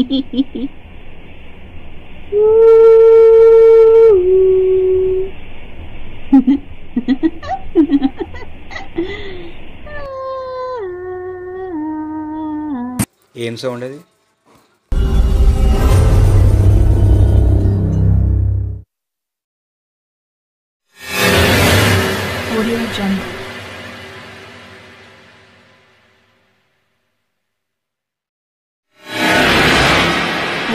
ఏం సౌండ్ అది?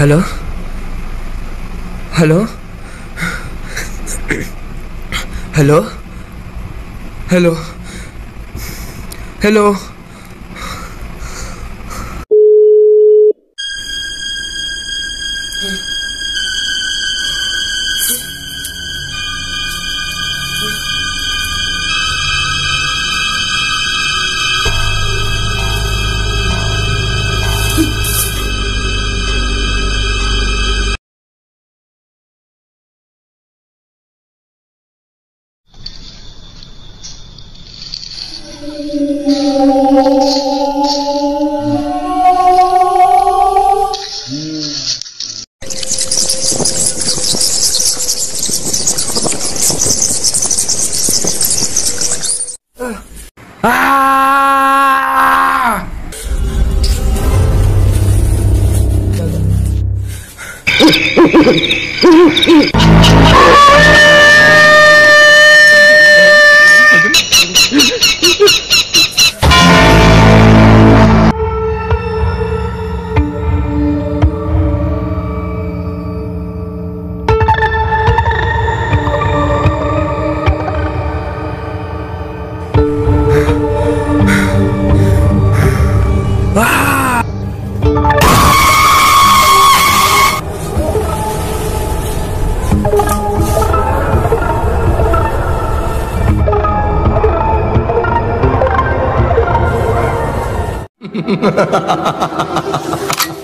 Hello? Hello hello hello hello 음. 아! 哈哈哈哈哈哈哈